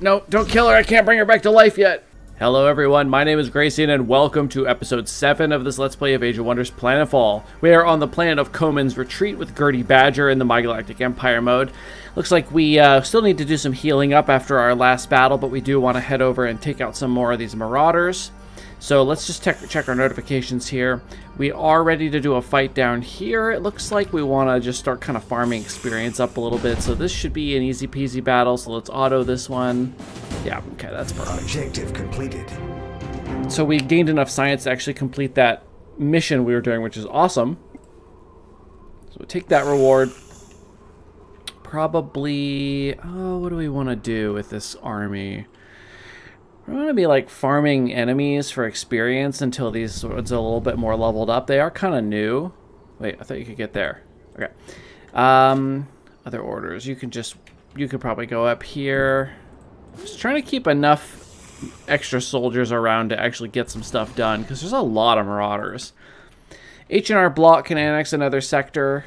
no, don't kill her. I can't bring her back to life yet. Hello everyone, my name is Garacian and welcome to episode 7 of this Let's Play of Age of Wonders Planetfall. We are on the planet of Komen's Retreat with Gertie Badger in the My Galactic Empire mode. Looks like we uh, still need to do some healing up after our last battle, but we do want to head over and take out some more of these Marauders. So let's just check our notifications here. We are ready to do a fight down here. It looks like we want to just start kind of farming experience up a little bit. So this should be an easy peasy battle. So let's auto this one. Yeah, okay, that's perfect. Objective completed. So we gained enough science to actually complete that mission we were doing, which is awesome. So we'll take that reward. Probably, oh, what do we want to do with this army? We're going to be like farming enemies for experience until these swords are a little bit more leveled up. They are kind of new. Wait, I thought you could get there. Okay. Um, other orders. You can just, you could probably go up here. Just trying to keep enough extra soldiers around to actually get some stuff done because there's a lot of marauders. H&R Block can annex another sector.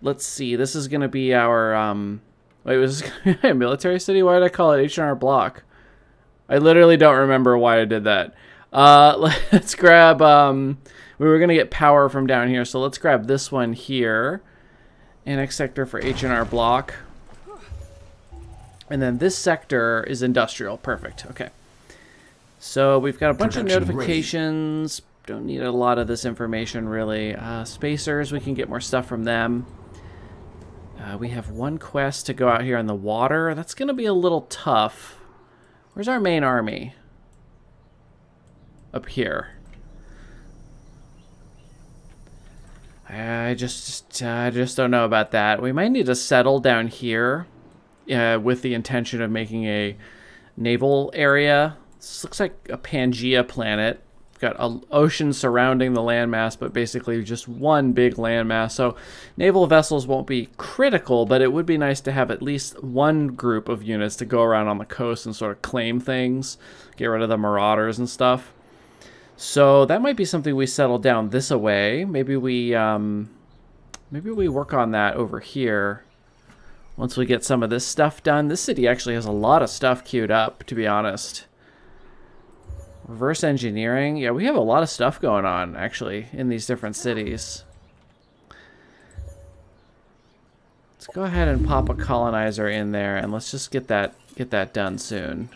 Let's see. This is going to be our, um, wait, was this a military city? Why did I call it H&R Block? I literally don't remember why I did that. Uh, let's grab, um, we were going to get power from down here, so let's grab this one here. Annex sector for H&R block. And then this sector is industrial. Perfect. Okay. So we've got a bunch Production of notifications. Ready. Don't need a lot of this information, really. Uh, spacers, we can get more stuff from them. Uh, we have one quest to go out here in the water. That's going to be a little tough. Where's our main army? Up here. I just, I just don't know about that. We might need to settle down here uh, with the intention of making a naval area. This looks like a Pangea planet got an ocean surrounding the landmass, but basically just one big landmass. So naval vessels won't be critical, but it would be nice to have at least one group of units to go around on the coast and sort of claim things, get rid of the marauders and stuff. So that might be something we settle down this away. Maybe we, um, maybe we work on that over here. Once we get some of this stuff done, this city actually has a lot of stuff queued up, to be honest. Reverse engineering. Yeah, we have a lot of stuff going on, actually, in these different cities. Let's go ahead and pop a colonizer in there, and let's just get that get that done soon.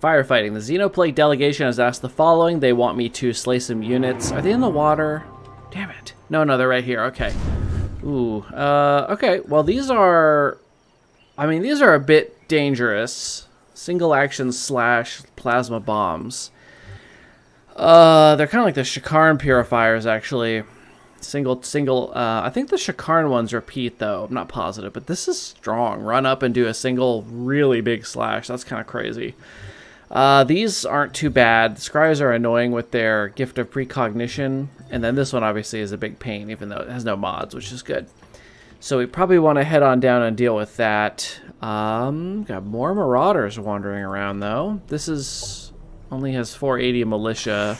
Firefighting. The Xenoplague delegation has asked the following. They want me to slay some units. Are they in the water? Damn it. No, no, they're right here. Okay. Ooh. Uh, okay. Well, these are... I mean, these are a bit dangerous. Single action slash plasma bombs. Uh, they're kind of like the Shakarn purifiers, actually. Single, single, uh, I think the Shakarn ones repeat, though. I'm not positive, but this is strong. Run up and do a single really big slash. That's kind of crazy. Uh, these aren't too bad. Scryers are annoying with their gift of precognition, and then this one obviously is a big pain, even though it has no mods, which is good. So we probably want to head on down and deal with that. Um, got more marauders wandering around though. This is only has 480 militia.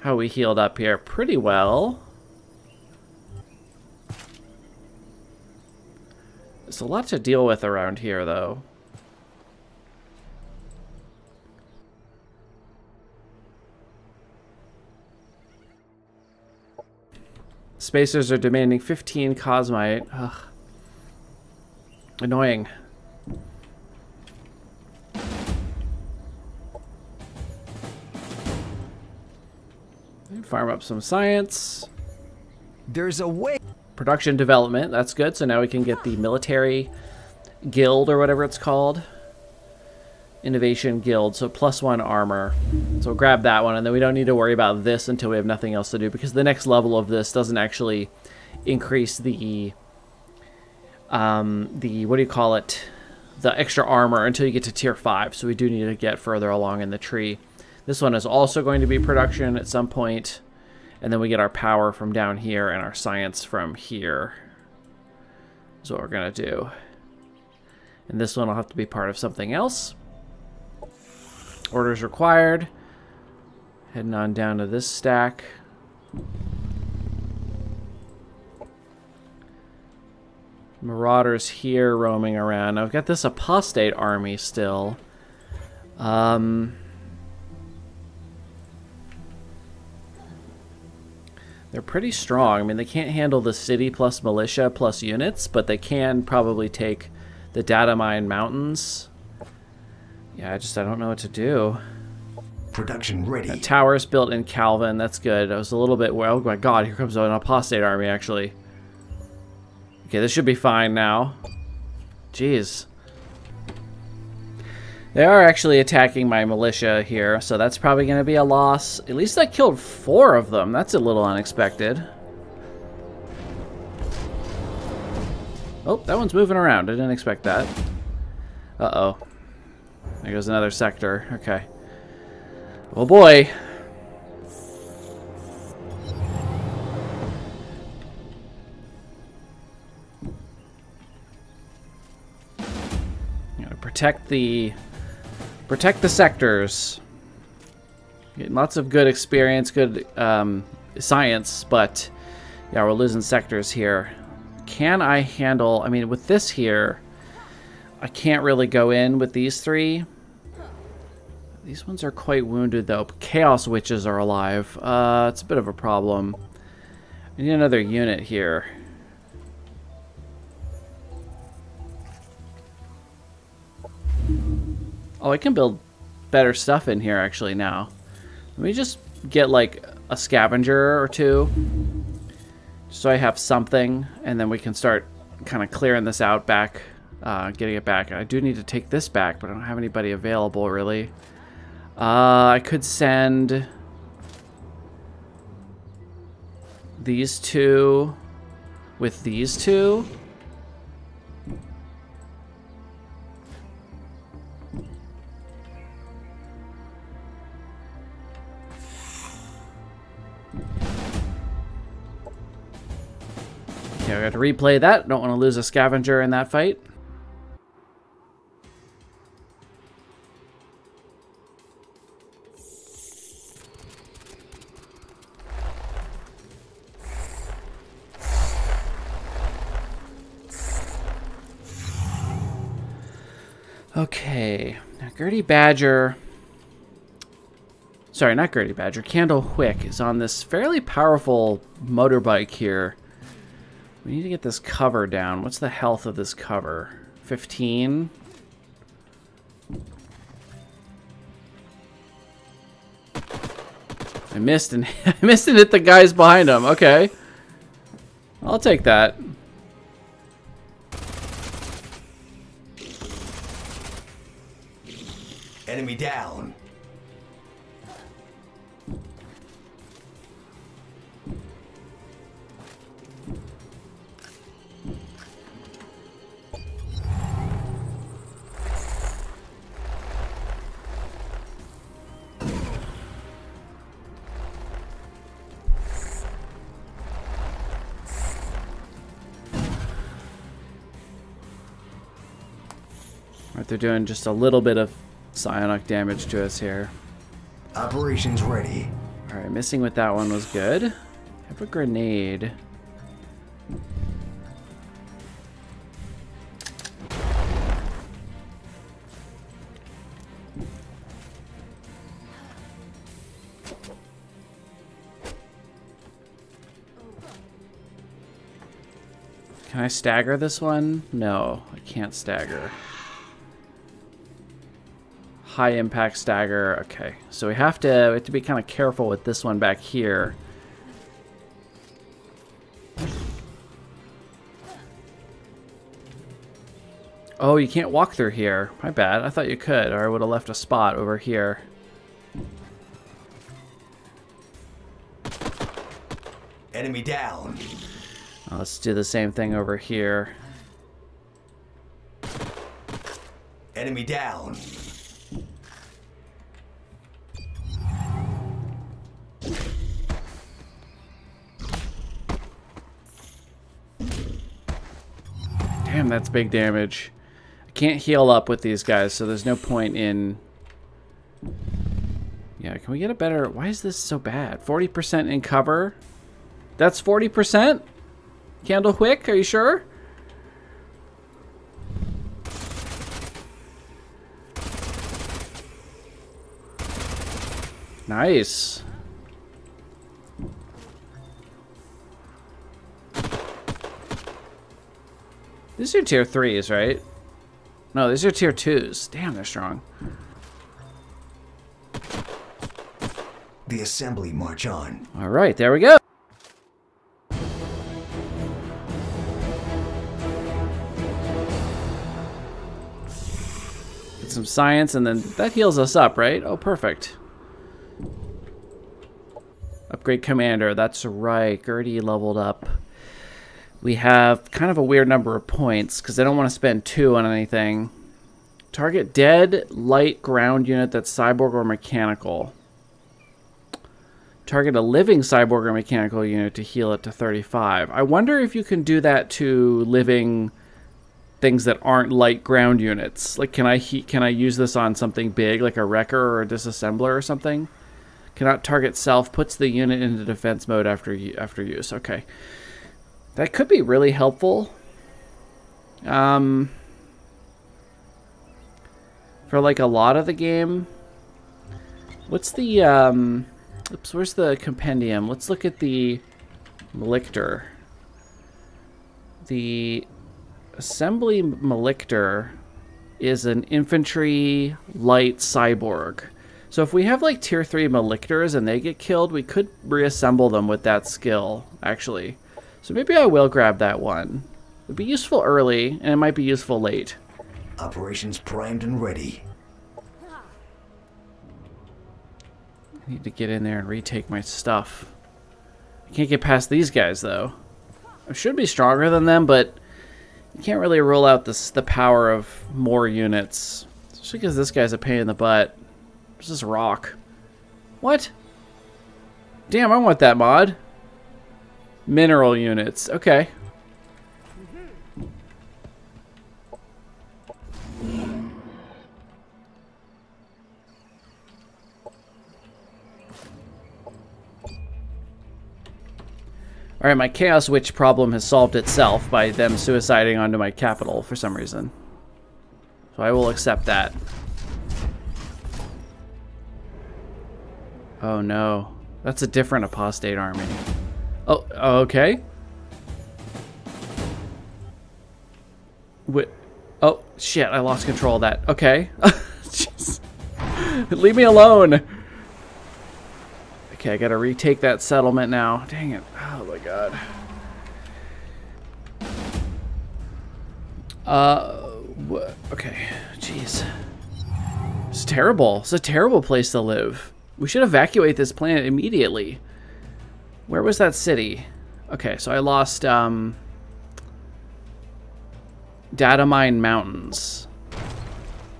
How we healed up here? Pretty well. There's a lot to deal with around here though. Spacers are demanding 15 Cosmite. Ugh. Annoying. Farm up some science. There's a way. Production development, that's good. So now we can get the military guild or whatever it's called. Innovation Guild, so plus one armor. So we'll grab that one, and then we don't need to worry about this until we have nothing else to do, because the next level of this doesn't actually increase the, um, the, what do you call it, the extra armor until you get to tier 5, so we do need to get further along in the tree. This one is also going to be production at some point, and then we get our power from down here and our science from here. Is what we're going to do. And this one will have to be part of something else. Orders required. Heading on down to this stack. Marauders here roaming around. I've got this apostate army still. Um, they're pretty strong. I mean, they can't handle the city plus militia plus units, but they can probably take the data mine mountains. Yeah, I just I don't know what to do. Production ready. That tower's built in Calvin. That's good. I was a little bit. Well, oh my God! Here comes an apostate army. Actually. Okay, this should be fine now. Jeez. They are actually attacking my militia here, so that's probably going to be a loss. At least I killed four of them. That's a little unexpected. Oh, that one's moving around. I didn't expect that. Uh-oh. There goes another sector. Okay. Oh boy. Gotta protect the protect the sectors. Getting lots of good experience, good um, science, but yeah, we're losing sectors here. Can I handle? I mean, with this here, I can't really go in with these three. These ones are quite wounded, though. Chaos Witches are alive. Uh, it's a bit of a problem. I need another unit here. Oh, I can build better stuff in here, actually, now. Let me just get, like, a scavenger or two. So I have something, and then we can start kind of clearing this out back, uh, getting it back. I do need to take this back, but I don't have anybody available, really. Uh, I could send these two with these two. Okay, I got to replay that. Don't want to lose a scavenger in that fight. Badger, sorry, not Gertie Badger, Candle Candlewick is on this fairly powerful motorbike here. We need to get this cover down. What's the health of this cover? 15? I missed and I missed and hit the guys behind him. Okay. I'll take that. Enemy down. They're doing just a little bit of psionic damage to us here. Operations ready. Alright, missing with that one was good. Have a grenade. Can I stagger this one? No, I can't stagger. High impact stagger. Okay, so we have to we have to be kind of careful with this one back here. Oh, you can't walk through here. My bad. I thought you could, or I would have left a spot over here. Enemy down. let's do the same thing over here. Enemy down. Damn, that's big damage. I can't heal up with these guys, so there's no point in... Yeah, can we get a better... Why is this so bad? 40% in cover? That's 40%? Candlewick, are you sure? Nice. These are tier threes, right? No, these are tier twos. Damn, they're strong. The assembly march on. All right, there we go. Get some science, and then that heals us up, right? Oh, perfect. Upgrade commander. That's right. Gertie leveled up. We have kind of a weird number of points because I don't want to spend two on anything. Target dead light ground unit that's cyborg or mechanical. Target a living cyborg or mechanical unit to heal it to 35. I wonder if you can do that to living things that aren't light ground units. Like, can I can I use this on something big, like a wrecker or a disassembler or something? Cannot target self. Puts the unit into defense mode after after use. Okay, that could be really helpful. Um, for like a lot of the game. What's the um? Oops, where's the compendium? Let's look at the Malictor. The Assembly Malictor is an infantry light cyborg. So if we have like tier 3 Malictors and they get killed, we could reassemble them with that skill, actually. So maybe I will grab that one. It'd be useful early, and it might be useful late. Operations primed and ready. I need to get in there and retake my stuff. I can't get past these guys, though. I should be stronger than them, but you can't really rule out this, the power of more units. Especially because this guy's a pain in the butt. There's this rock. What? Damn, I want that mod. Mineral units. Okay. Alright, my Chaos Witch problem has solved itself by them suiciding onto my capital for some reason. So I will accept that. Oh no. That's a different apostate army. Oh, okay. Wait. Oh, shit, I lost control of that. Okay. Leave me alone. Okay, I gotta retake that settlement now. Dang it. Oh my god. Uh, okay. Jeez. It's terrible. It's a terrible place to live. We should evacuate this planet immediately. Where was that city? Okay, so I lost, um... Datamine Mountains.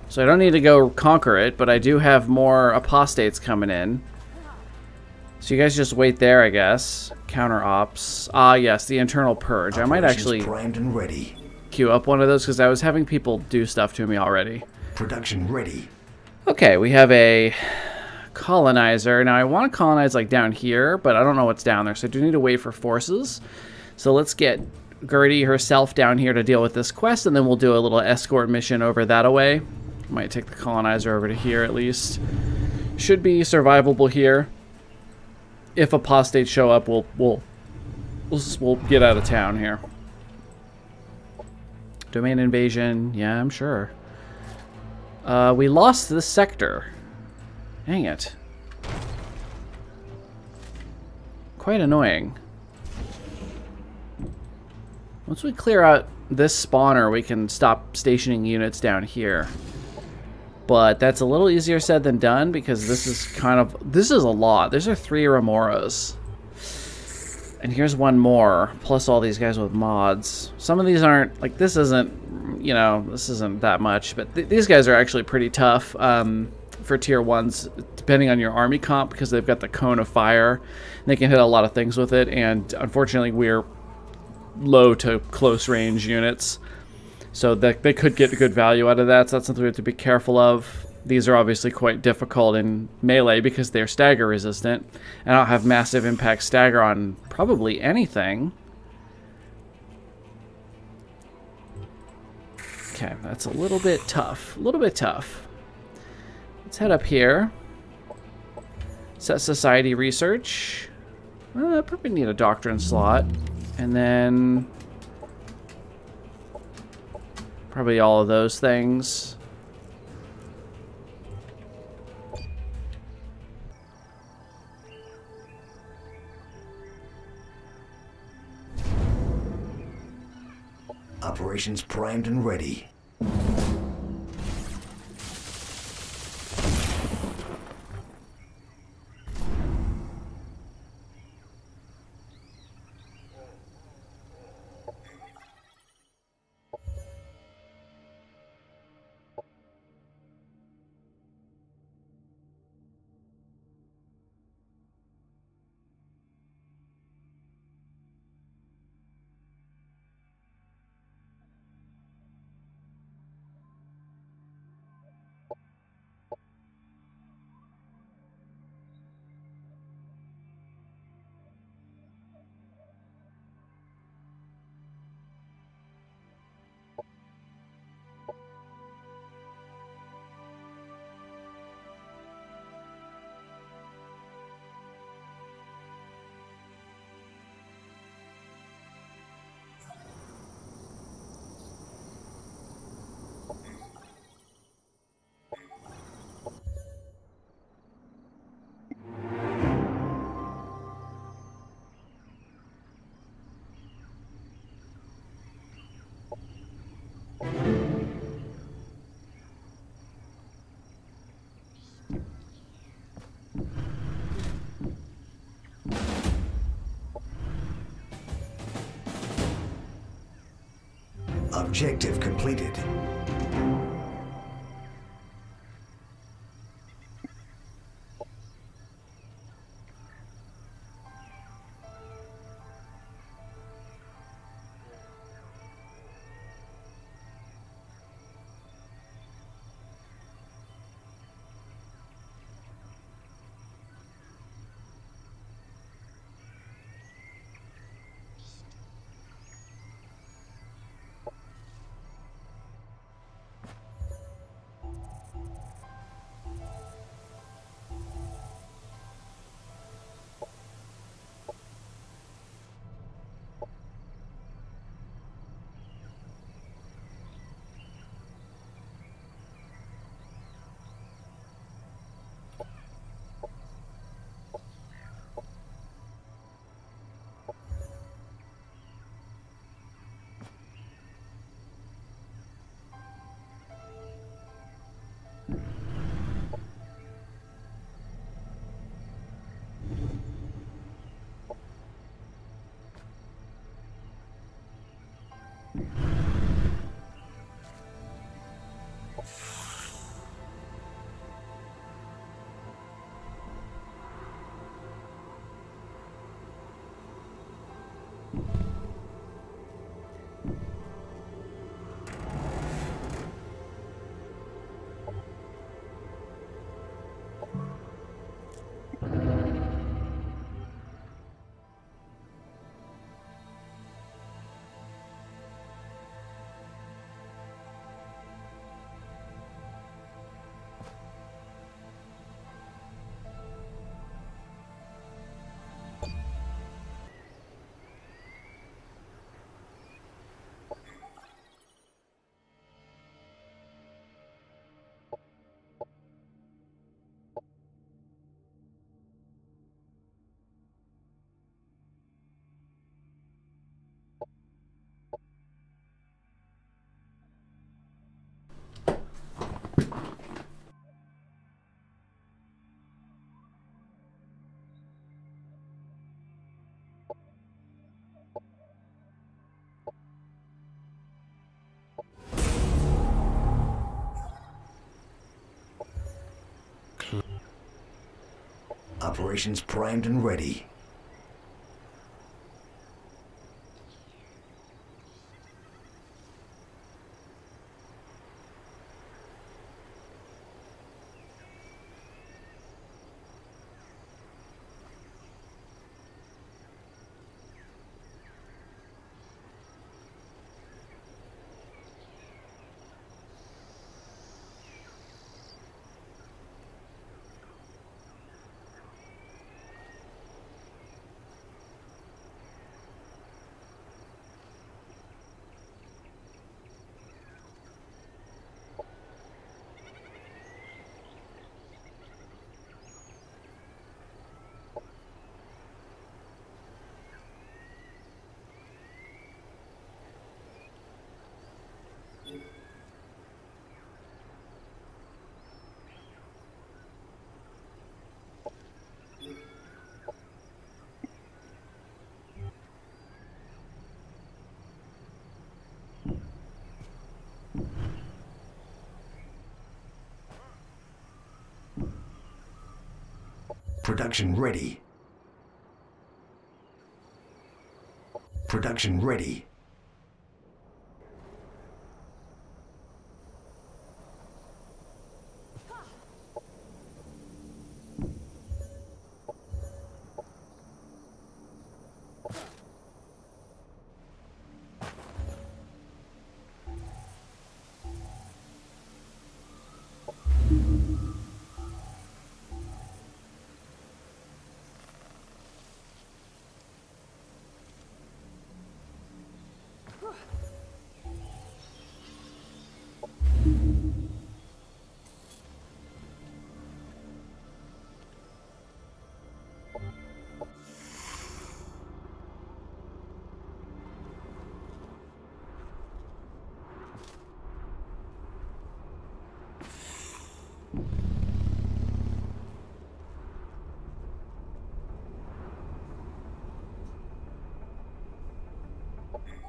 So I don't need to go conquer it, but I do have more apostates coming in. So you guys just wait there, I guess. Counter ops. Ah, yes, the internal purge. I might actually primed and ready. queue up one of those because I was having people do stuff to me already. Production ready. Okay, we have a colonizer. Now I want to colonize like down here, but I don't know what's down there, so I do need to wait for forces. So let's get Gertie herself down here to deal with this quest, and then we'll do a little escort mission over that away. Might take the colonizer over to here at least. Should be survivable here if apostates show up, we'll we'll we'll, we'll get out of town here. Domain invasion, yeah, I'm sure. Uh, we lost this sector. Dang it. Quite annoying. Once we clear out this spawner, we can stop stationing units down here. But that's a little easier said than done because this is kind of... This is a lot. These are three Remoras. And here's one more, plus all these guys with mods. Some of these aren't... Like, this isn't... You know, this isn't that much. But th these guys are actually pretty tough um, for tier 1s, depending on your army comp, because they've got the Cone of Fire. They can hit a lot of things with it, and unfortunately we're low to close range units. So that they could get a good value out of that. So that's something we have to be careful of. These are obviously quite difficult in melee because they're stagger resistant. And I don't have massive impact stagger on probably anything. Okay, that's a little bit tough. A little bit tough. Let's head up here. Set Society Research. I probably need a Doctrine slot. And then... Probably all of those things. Operations primed and ready. Objective completed. Operations primed and ready. Production ready. Production ready.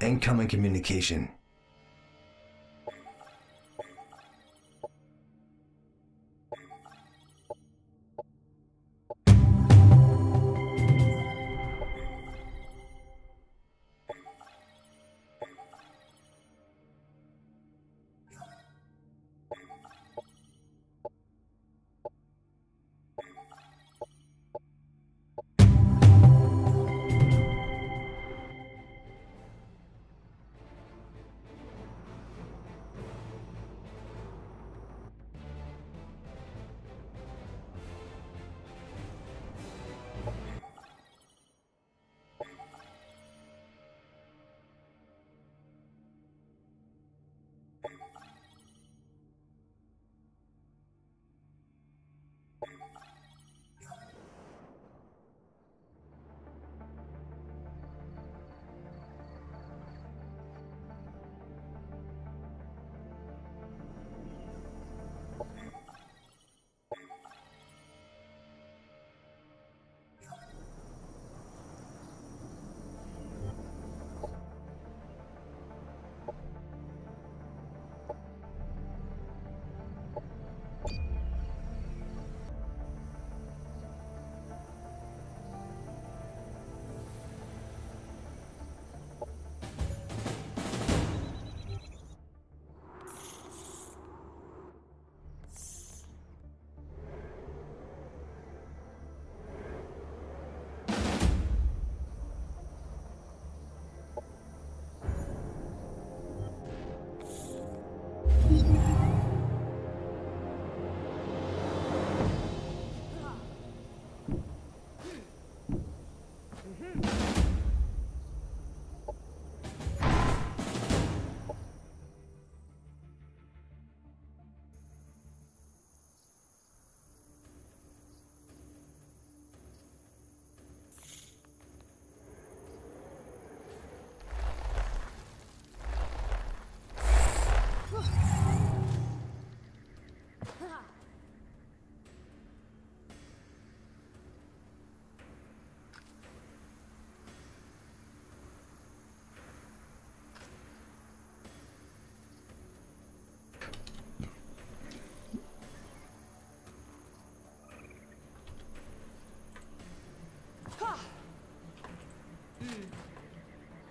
Incoming communication.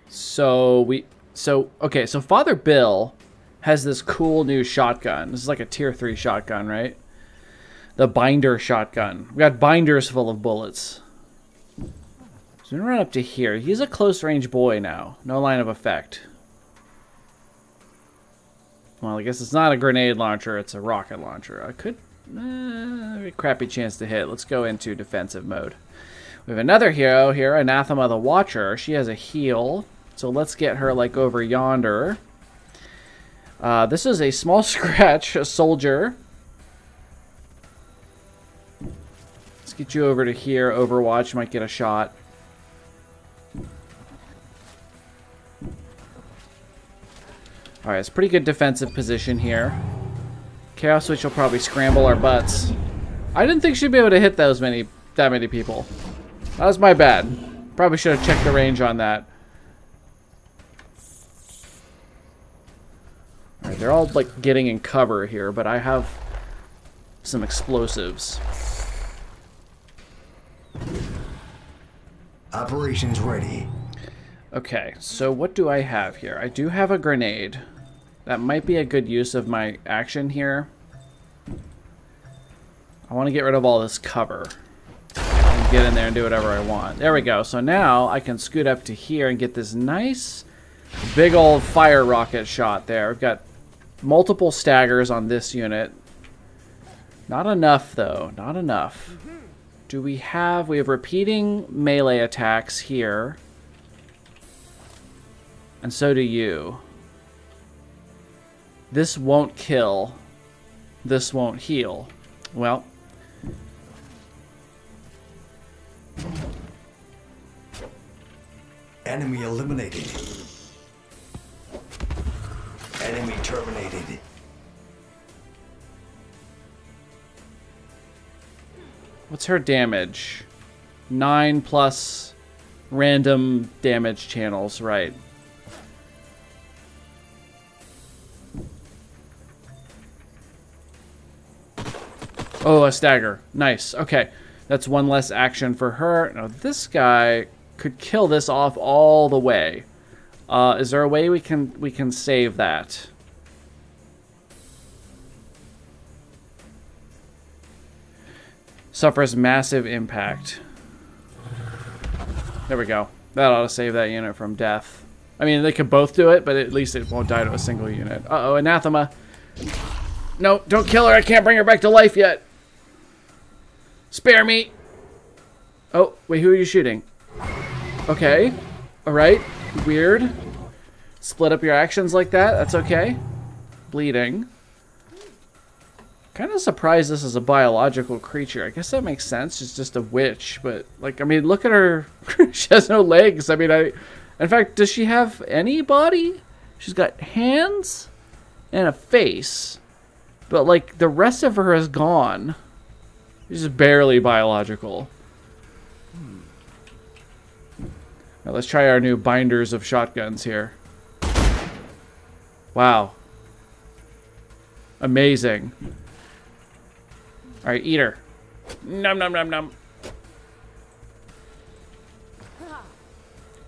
So we so okay, so Father Bill has this cool new shotgun. This is like a tier 3 shotgun, right? The binder shotgun. We got binders full of bullets. So we run up to here. He's a close range boy now. No line of effect. Well, I guess it's not a grenade launcher, it's a rocket launcher. I could uh, crappy chance to hit. Let's go into defensive mode. We have another hero here, Anathema the Watcher. She has a heal. So let's get her like over yonder. Uh, this is a small scratch, a soldier. Let's get you over to here. Overwatch might get a shot. Alright, it's pretty good defensive position here. Chaos Witch will probably scramble our butts. I didn't think she'd be able to hit those many that many people. That was my bad. Probably should have checked the range on that. Alright, they're all like getting in cover here, but I have some explosives. Operations ready. Okay, so what do I have here? I do have a grenade. That might be a good use of my action here. I want to get rid of all this cover. Get in there and do whatever I want. There we go. So now I can scoot up to here and get this nice big old fire rocket shot there. We've got multiple staggers on this unit. Not enough, though. Not enough. Do we have... We have repeating melee attacks here. And so do you. This won't kill. This won't heal. Well. Enemy eliminated. Enemy terminated. What's her damage? Nine plus random damage channels, right. Oh, a stagger. Nice. Okay. That's one less action for her. Now, this guy could kill this off all the way. Uh, is there a way we can we can save that? Suffers massive impact. There we go. That ought to save that unit from death. I mean, they could both do it, but at least it won't die to a single unit. Uh-oh, anathema. No, don't kill her. I can't bring her back to life yet. Spare me. Oh, wait, who are you shooting? Okay. Alright. Weird. Split up your actions like that. That's okay. Bleeding. Kind of surprised this is a biological creature. I guess that makes sense. She's just a witch. But, like, I mean, look at her. she has no legs. I mean, I... In fact, does she have any body? She's got hands and a face. But, like, the rest of her is gone. She's just barely biological. Now let's try our new binders of shotguns here. Wow. Amazing. Alright, eat her. Num num num num.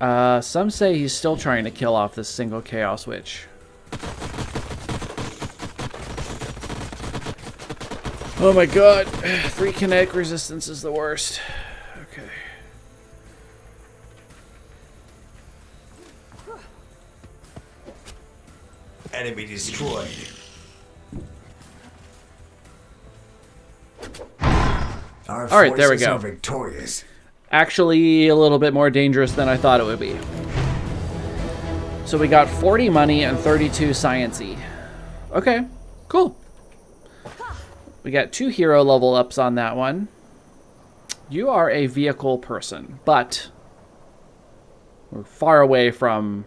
Uh, some say he's still trying to kill off this single Chaos Witch. Oh my god. Three kinetic resistance is the worst. Okay. Enemy destroyed. Our All right, there we go. Victorious. Actually, a little bit more dangerous than I thought it would be. So we got 40 money and 32 sciencey. Okay, cool. We got two hero level ups on that one. You are a vehicle person, but we're far away from.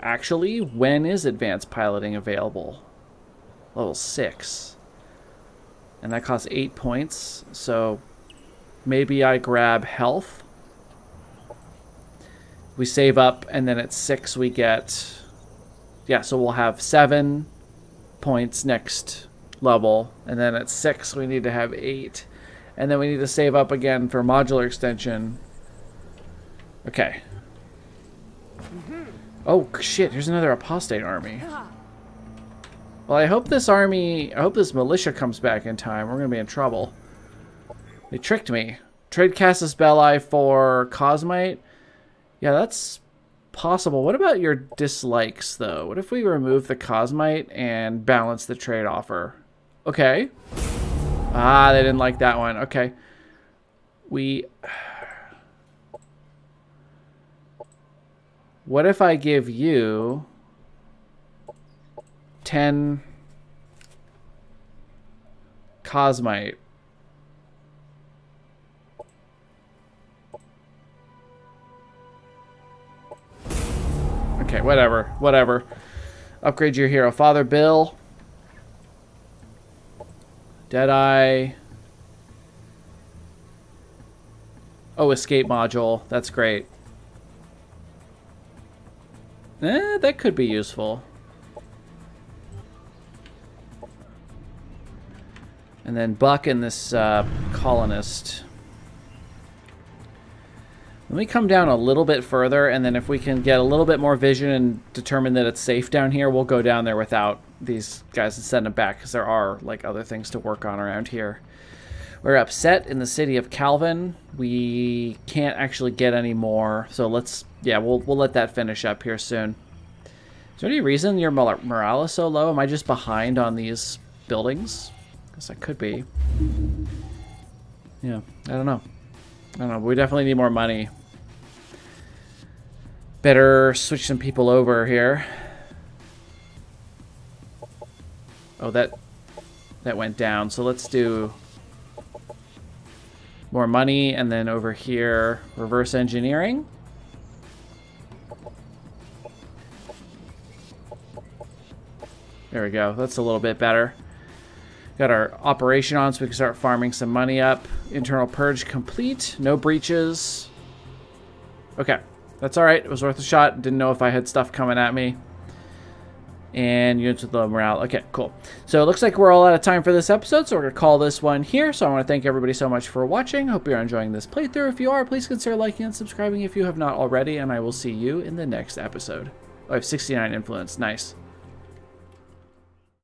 Actually, when is advanced piloting available? Level 6. And that costs 8 points, so maybe I grab health. We save up, and then at 6 we get. Yeah, so we'll have 7 points next level, and then at six we need to have eight, and then we need to save up again for modular extension. Okay. Mm-hmm. Oh shit! Here's another apostate army. Well, I hope this army, I hope this militia comes back in time. We're gonna be in trouble. They tricked me. Trade Casus Belli for Cosmite. Yeah, that's possible. What about your dislikes, though? What if we remove the Cosmite and balance the trade offer? Okay. Ah, they didn't like that one. Okay. We... What if I give you 10 Cosmite? Okay, whatever. Whatever. Upgrade your hero. Father Bill. Deadeye. Oh, escape module. That's great. Eh, that could be useful. And then Buck and this uh, colonist. Let me come down a little bit further, and then if we can get a little bit more vision and determine that it's safe down here, we'll go down there without these guys and send them back, because there are, like, other things to work on around here. We're upset in the city of Calvin. We can't actually get any more, so let's, yeah, we'll, we'll let that finish up here soon. Is there any reason your morale is so low? Am I just behind on these buildings? I Guess I could be. Yeah, I don't know. I don't know. We definitely need more money. Better switch some people over here. Oh, that that went down. So let's do more money and then over here reverse engineering. There we go. That's a little bit better. Got our operation on so we can start farming some money up. Internal purge complete. No breaches. Okay. That's alright. It was worth a shot. Didn't know if I had stuff coming at me. And units with low morale. Okay, cool. So it looks like we're all out of time for this episode, so we're going to call this one here. So I want to thank everybody so much for watching. Hope you're enjoying this playthrough. If you are, please consider liking and subscribing if you have not already, and I will see you in the next episode. Oh, I have 69 influence. Nice.